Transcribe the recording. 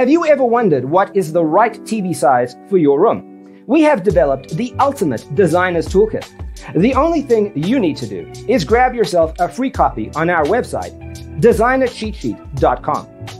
Have you ever wondered what is the right TV size for your room? We have developed the ultimate designer's toolkit. The only thing you need to do is grab yourself a free copy on our website, designercheatsheet.com.